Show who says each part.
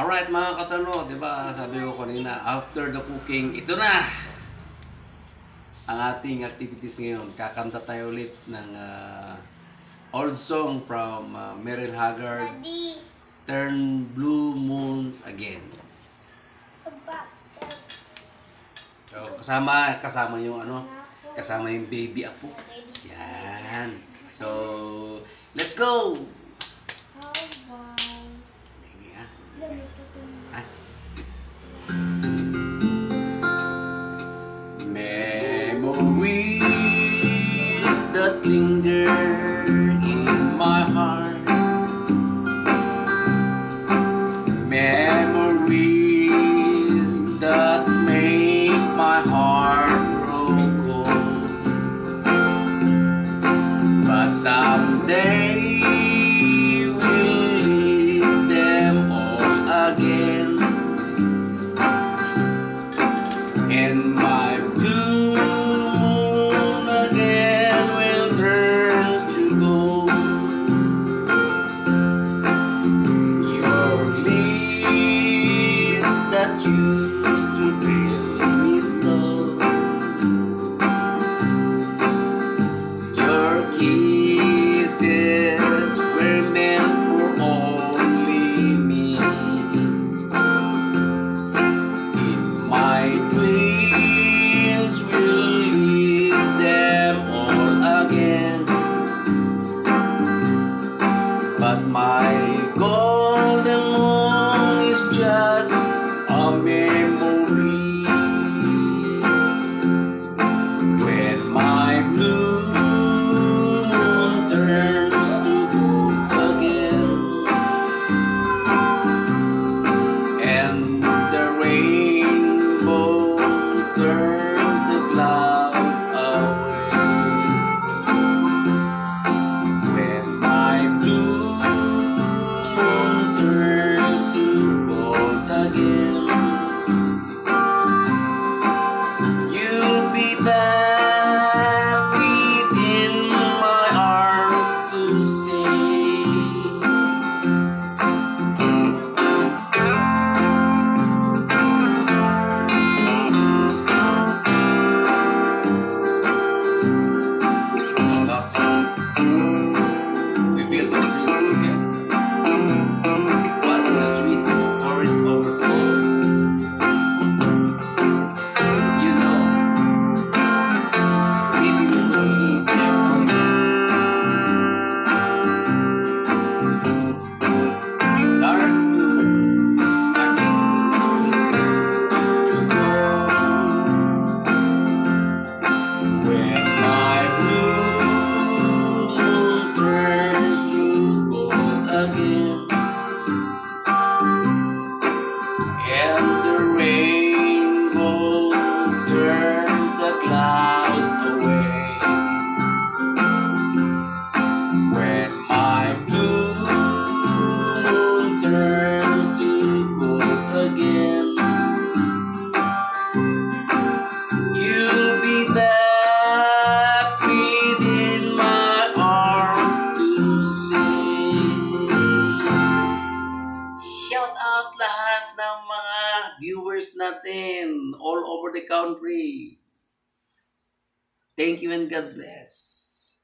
Speaker 1: Alright mga katano, di ba sabi ko kanina, after the cooking, ito na! Ang ating activities ngayon. Kakanta tayo ulit ng uh, old song from uh, Meryl Haggard, Turn Blue Moons Again. So, kasama, kasama yung ano, kasama yung baby apo. Yan. So, let's go! memories that linger but my goal. again. Nothing all over the country. Thank you and God bless.